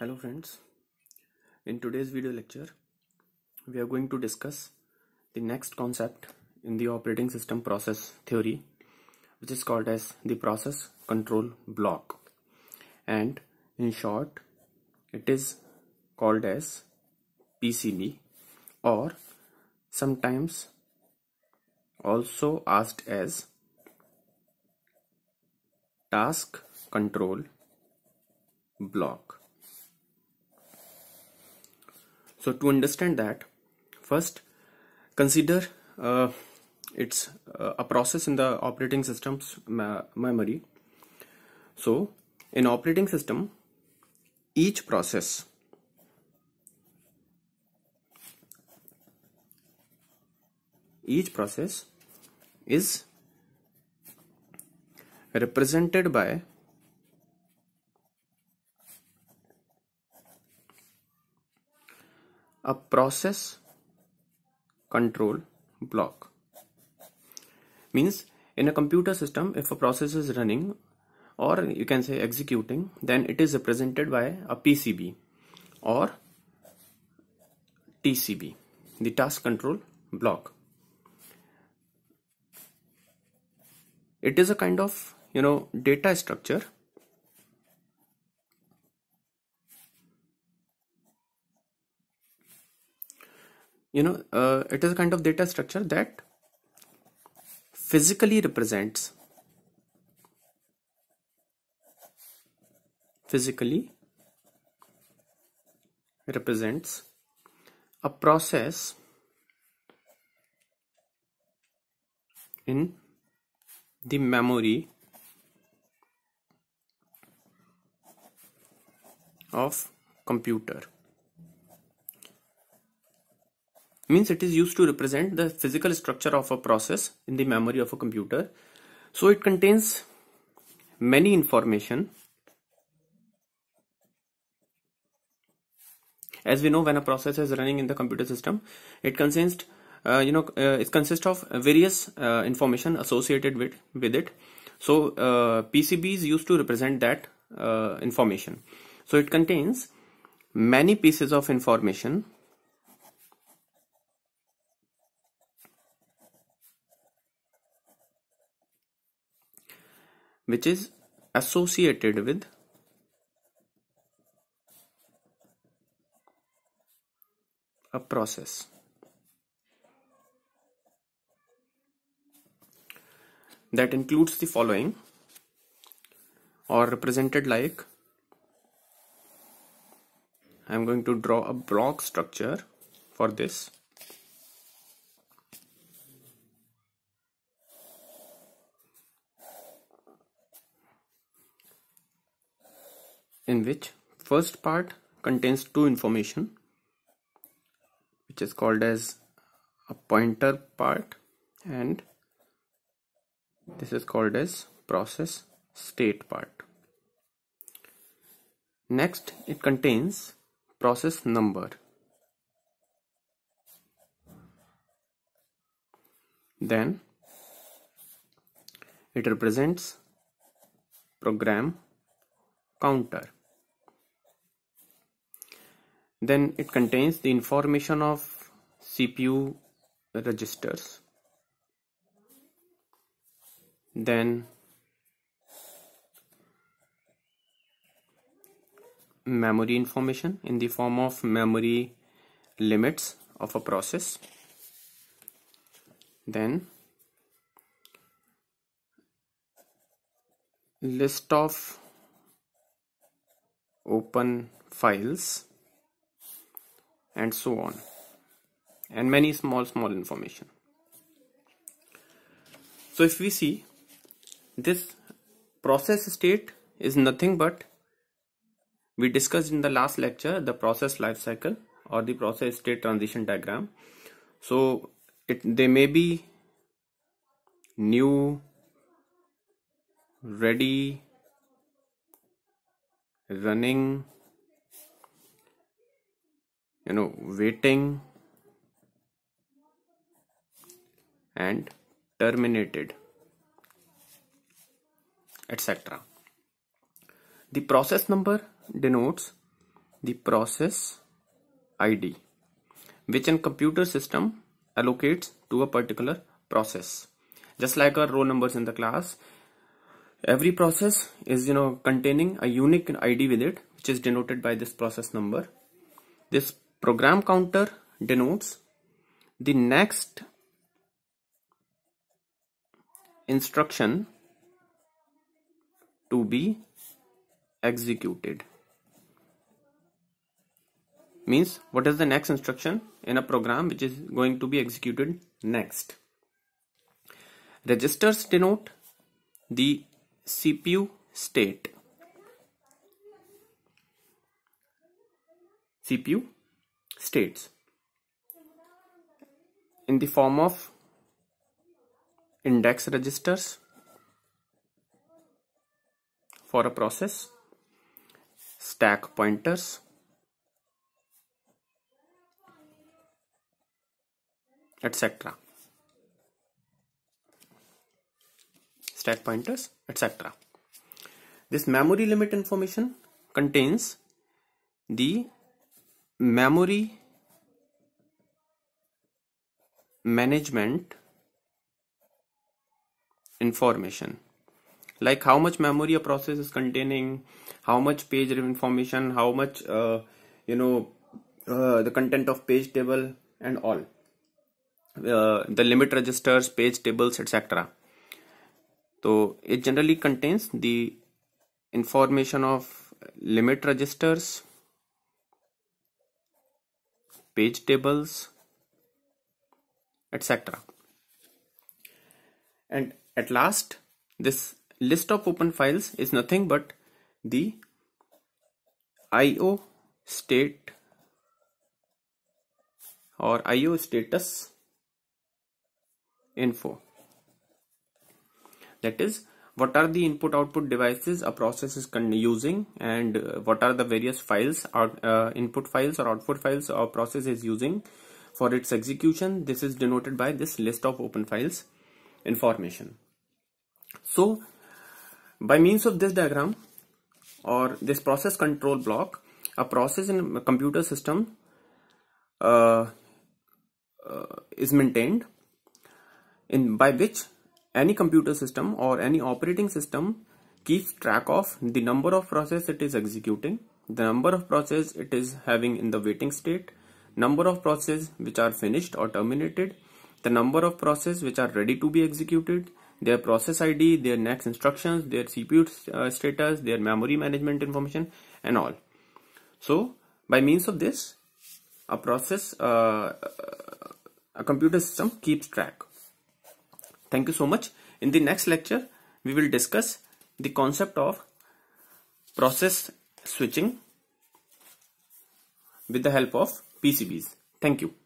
Hello friends, in today's video lecture we are going to discuss the next concept in the operating system process theory which is called as the process control block. And in short it is called as PCB or sometimes also asked as task control block so to understand that first consider uh, it's uh, a process in the operating system's memory. So in operating system each process each process is represented by a process control block means in a computer system if a process is running or you can say executing then it is represented by a PCB or TCB the task control block. It is a kind of you know data structure you know uh, it is a kind of data structure that physically represents physically represents a process in the memory of computer means it is used to represent the physical structure of a process in the memory of a computer. So it contains many information. As we know when a process is running in the computer system it contains uh, you know uh, it consists of various uh, information associated with with it. So uh, PCB is used to represent that uh, information. So it contains many pieces of information which is associated with a process. That includes the following or represented like I'm going to draw a block structure for this in which first part contains two information which is called as a pointer part and this is called as process state part. Next it contains process number. Then it represents program counter then it contains the information of CPU registers. Then memory information in the form of memory limits of a process. Then list of open files and so on. And many small small information. So if we see this process state is nothing but we discussed in the last lecture the process life cycle or the process state transition diagram. So it they may be new ready running you know waiting and terminated etc the process number denotes the process ID which in computer system allocates to a particular process. Just like our row numbers in the class every process is you know containing a unique id with it which is denoted by this process number. This program counter denotes the next instruction to be executed means what is the next instruction in a program which is going to be executed next registers denote the CPU state. CPU states in the form of index registers for a process, stack pointers, etc. stack pointers, etc. This memory limit information contains the memory management information. Like how much memory a process is containing how much page information how much uh, you know uh, the content of page table and all. Uh, the limit registers page tables etc so it generally contains the information of limit registers, page tables, etc. And at last, this list of open files is nothing but the IO state or IO status info that is what are the input output devices a process is using and uh, what are the various files or uh, input files or output files a process is using for its execution this is denoted by this list of open files information. So by means of this diagram or this process control block a process in a computer system uh, uh is maintained in by which any computer system or any operating system keeps track of the number of process it is executing, the number of process it is having in the waiting state, number of process which are finished or terminated, the number of process which are ready to be executed, their process ID, their next instructions, their CPU uh, status, their memory management information and all. So by means of this, a process, uh, a computer system keeps track. Thank you so much. In the next lecture, we will discuss the concept of process switching with the help of PCBs. Thank you.